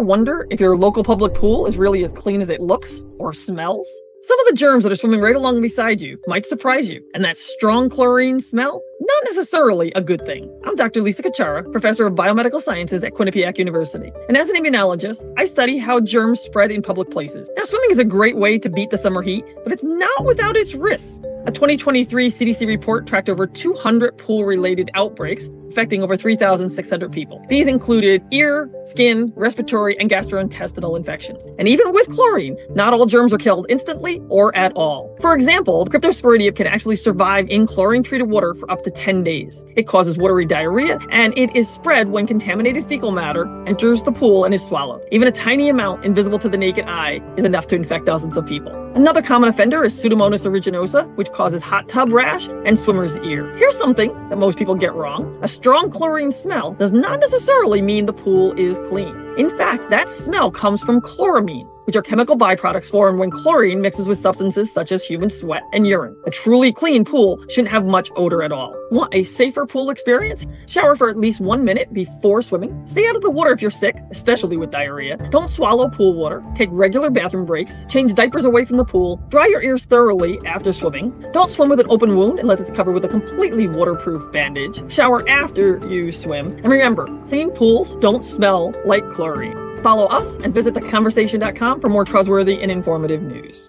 wonder if your local public pool is really as clean as it looks or smells? Some of the germs that are swimming right along beside you might surprise you, and that strong chlorine smell, not necessarily a good thing. I'm Dr. Lisa Cuchara, professor of biomedical sciences at Quinnipiac University. And as an immunologist, I study how germs spread in public places. Now, swimming is a great way to beat the summer heat, but it's not without its risks. A 2023 CDC report tracked over 200 pool related outbreaks affecting over 3,600 people. These included ear, skin, respiratory, and gastrointestinal infections. And even with chlorine, not all germs are killed instantly or at all. For example, the cryptosporidium can actually survive in chlorine treated water for up to 10 days. It causes watery diarrhea, and it is spread when contaminated fecal matter enters the pool and is swallowed. Even a tiny amount invisible to the naked eye is enough to infect dozens of people. Another common offender is Pseudomonas aeruginosa, which causes hot tub rash and swimmer's ear. Here's something that most people get wrong. A strong chlorine smell does not necessarily mean the pool is clean. In fact, that smell comes from chloramine, which are chemical byproducts formed when chlorine mixes with substances such as human sweat and urine. A truly clean pool shouldn't have much odor at all. Want a safer pool experience? Shower for at least one minute before swimming. Stay out of the water if you're sick, especially with diarrhea. Don't swallow pool water. Take regular bathroom breaks. Change diapers away from the pool. Dry your ears thoroughly after swimming. Don't swim with an open wound unless it's covered with a completely waterproof bandage. Shower after you swim. And remember, clean pools don't smell like chlorine. Follow us and visit theconversation.com for more trustworthy and informative news.